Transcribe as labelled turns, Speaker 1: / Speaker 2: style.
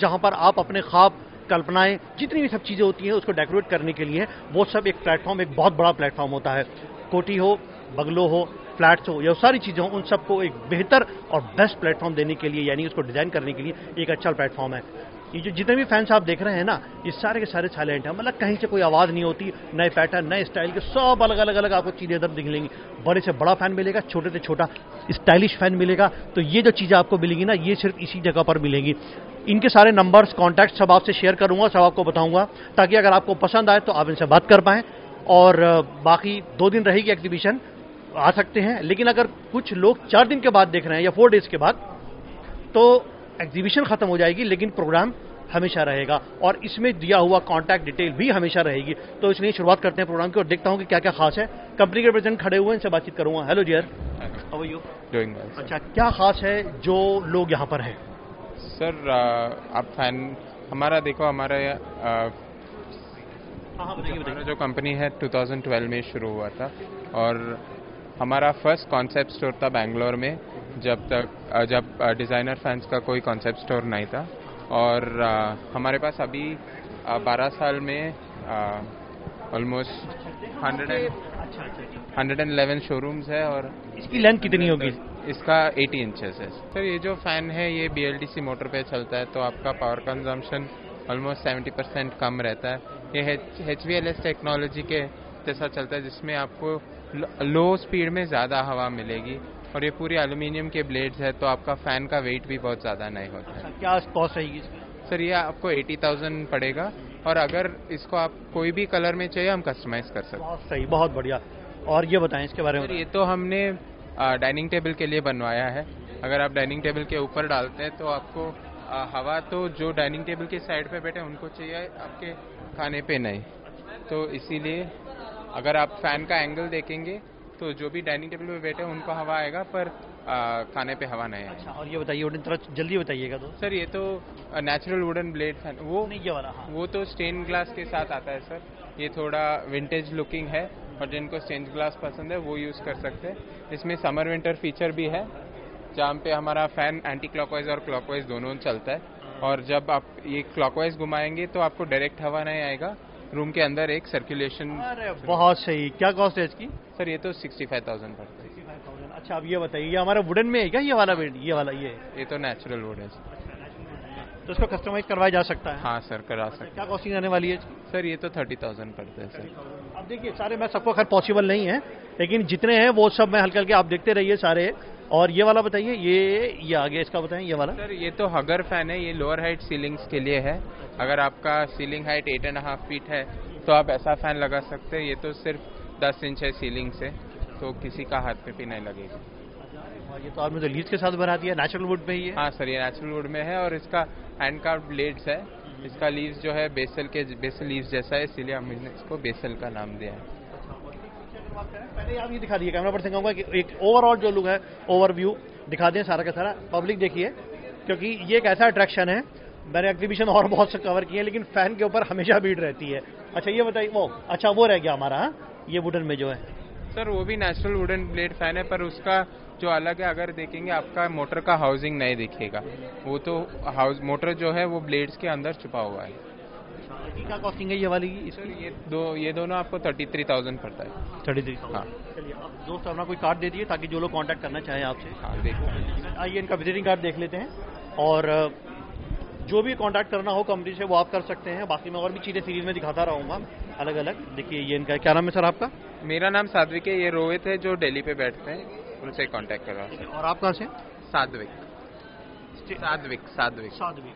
Speaker 1: जहाँ पर आप अपने ख्वाब, कल्पनाएँ, जितनी भी सब चीज़ें होती हैं, उसको डेकोरेट करने के लिए, वो सब एक प्लेटफॉर्म एक बहुत बड़ा प्लेटफॉर्म होता है। कोटी हो, बगलो हो फ्लैट्स हो, या सारी चीज़ें हो, उन सबको एक बेहतर और बेस्ट प्लेटफॉर्म देने के लिए, यानी उसको डिज़ाइन करने के लिए एक अच्छा प्लेटफॉर्म है। ये जो जितने भी फैंस आप देख रहे हैं ना, ये सारे के सारे साइलेंट हैं। मतलब कहीं से कोई आवाज़ नहीं होती, नए पैटर्न नए स्टाइल के सब अलग अलग अलग आपको चीज़ें इधर दिख लेंगी। बड़े से बड़ा फ़ैन मिलेगा, छोटे से छोटा स्टाइलिश फ़ैन मिलेगा। तो ये जो चीज़ें आपको मिलेंगी ना, ये सिर्फ़ इसी जगह पर मिलेंगी। इनके सारे नंबर्स कॉन्टैक्ट सब आपसे शेयर करूँगा, सब आपको बताऊँगा, ताकि अगर आपको पसंद आए तो आप इनसे बात कर पाएँ। और बाकी दो दिन रहेगी एग्जीबिशन आ सकते हैं। लेकिन अगर कुछ लोग चार दिन के बाद देख रहे हैं या फोर डेज़ के बाद तो एग्जीबिशन खत्म हो जाएगी लेकिन प्रोग्राम हमेशा रहेगा। और इसमें दिया हुआ कॉन्टैक्ट डिटेल भी हमेशा रहेगी। तो इसलिए शुरुआत करते हैं प्रोग्राम की और देखता हूँ कि क्या क्या खास है। कंपनी के प्रेसिडेंट खड़े हुए हैं इनसे बातचीत करूँगा। हेलो जियर हाउ यू
Speaker 2: डूइंग
Speaker 1: अच्छा क्या खास है जो लोग यहाँ पर हैं?
Speaker 2: सर आप फ़ैन हमारा देखो हमारा आ,
Speaker 1: हाँ हाँ
Speaker 2: हमारा जो कंपनी है 2012 में शुरू हुआ था। और हमारा फ़र्स्ट कॉन्सेप्ट स्टोर था बैंगलोर में। जब तक जब डिज़ाइनर फैंस का कोई कॉन्सेप्ट स्टोर नहीं था। और हमारे पास अभी 12 साल में almost hundred hundred and eleven showrooms है और
Speaker 1: इसकी लेंथ कितनी होगी?
Speaker 2: इसका 80 इंचेस है। सर ये जो फ़ैन है ये BLDC मोटर पे चलता है तो आपका पावर कंजम्पशन ऑलमोस्ट 70 परसेंट कम रहता है। ये H V L S technology के जैसा चलता है जिसमें आपको लो स्पीड में ज़्यादा हवा मिलेगी। और ये पूरी एल्यूमिनियम के ब्लेड्स है तो आपका फ़ैन का वेट भी बहुत ज़्यादा नहीं होता है।
Speaker 1: अच्छा क्या कॉस्ट इसकी
Speaker 2: सर ये आपको 80,000 पड़ेगा और अगर इसको आप कोई भी कलर में चाहिए हम कस्टमाइज कर सकते हैं।
Speaker 1: सही बहुत बढ़िया। और ये बताएँ इसके बारे में
Speaker 2: ये तो हमने डाइनिंग टेबल के लिए बनवाया है। अगर आप डाइनिंग टेबल के ऊपर डालते हैं तो आपको आ, हवा तो जो डाइनिंग टेबल के साइड पे बैठे उनको चाहिए आपके खाने पे नहीं। तो इसीलिए अगर आप फ़ैन का एंगल देखेंगे तो जो भी डाइनिंग टेबल पे बैठे हैं उनको हवा आएगा पर आ, खाने पे हवा नहीं आएगी।
Speaker 1: अच्छा और ये बताइए वुडन थोड़ा जल्दी बताइएगा तो।
Speaker 2: सर ये तो नेचुरल वुडन ब्लेड वो
Speaker 1: नहीं ये वाला हाँ।
Speaker 2: वो तो स्टेन ग्लास के साथ आता है सर। ये थोड़ा विंटेज लुकिंग है और जिनको स्टेन ग्लास पसंद है वो यूज़ कर सकते हैं। इसमें समर विंटर फीचर भी है जहाँ पे हमारा फ़ैन एंटी क्लॉकवाइज और क्लॉकवाइज दोनों चलता है। और जब आप ये क्लॉकवाइज घुमाएँगे तो आपको डायरेक्ट हवा नहीं आएगा रूम के अंदर एक सर्कुलेशन
Speaker 1: बहुत सही। क्या कॉस्ट है इसकी?
Speaker 2: सर ये तो सिक्सटी फाइव थाउज़ेंड पड़ता है।
Speaker 1: अच्छा अब ये बताइए ये हमारा वुडन में है क्या? ये वाला बेड ये वाला ये?
Speaker 2: ये तो नेचुरल वुड है
Speaker 1: तो इसको कस्टमाइज करवाया जा सकता है?
Speaker 2: हाँ सर करा सकते
Speaker 1: क्या कॉस्टिंग आने वाली है
Speaker 2: सर ये तो थर्टी थाउज़ेंड पड़ता है सर
Speaker 1: अब देखिए सारे मैं सबको खैर पॉसिबल नहीं है लेकिन जितने हैं वो सब मैं हल्के हल्के आप देखते रहिए सारे। और ये वाला बताइए ये ये आगे इसका बताएँ ये वाला।
Speaker 2: सर ये तो हगर फ़ैन है ये लोअर हाइट सीलिंग्स के लिए है। अगर आपका ceiling height eight and half feet है तो आप ऐसा फ़ैन लगा सकते हैं ये तो सिर्फ़ दस इंच है सीलिंग से तो किसी का हाथ पे भी नहीं लगेगा।
Speaker 1: और ये तो आपने तो लीज के साथ बना दिया नेचुरल वुड में ही है।
Speaker 2: हाँ सर ये नेचुरल वुड में है और इसका हैंड कार्ड ब्लेड्स है। इसका लीव्स जो है बेसल के बेसल लीव्स जैसा है इसीलिए हमने इसको बेसल का नाम दिया है।
Speaker 1: पहले आप ये दिखा दिए कैमरा पर्सन कहूँगा कि एक ओवरऑल जो लुक है ओवरव्यू दिखा दें सारा का सारा। पब्लिक देखिए, क्योंकि ये एक ऐसा अट्रैक्शन है, मैंने एग्जीबिशन और बहुत से कवर किए हैं, लेकिन फ़ैन के ऊपर हमेशा भीड़ रहती है। अच्छा ये बताइए, वो अच्छा वो रह गया हमारा हाँ? ये वुडन में जो है।
Speaker 2: सर, वो भी नेचुरल वुडन ब्लेड फ़ैन है, पर उसका जो अलग है, अगर देखेंगे, आपका मोटर का हाउसिंग नहीं दिखेगा। वो तो हाउस मोटर जो है, वो ब्लेड्स के अंदर छुपा हुआ है।
Speaker 1: इसकी क्या कॉस्टिंग है ये वाली? की
Speaker 2: सर ये दो ये दोनों आपको थर्टी थ्री थाउज़ेंड पड़ता है।
Speaker 1: थर्टी थ्री
Speaker 2: हाँ।
Speaker 1: चलिए अब दोस्त अपना कोई कार्ड दे दिए ताकि जो लोग कॉन्टैक्ट करना चाहें आपसे।
Speaker 2: हाँ देखो।
Speaker 1: आइए इनका विजिटिंग कार्ड देख लेते हैं। और जो भी कांटेक्ट करना हो कंपनी से वो आप कर सकते हैं। बाकी मैं और भी चीज़ें सीरीज़ में दिखाता रहूँगा अलग अलग देखिए ये इनका क्या नाम है सर आपका?
Speaker 2: मेरा नाम सात्विक है। ये रोहित है जो दिल्ली पे बैठते हैं। उनसे कांटेक्ट रहा सकते
Speaker 1: और आप कहाँ से?
Speaker 2: हैं। सात्विक सात्विक। सात्विक।
Speaker 1: साधवी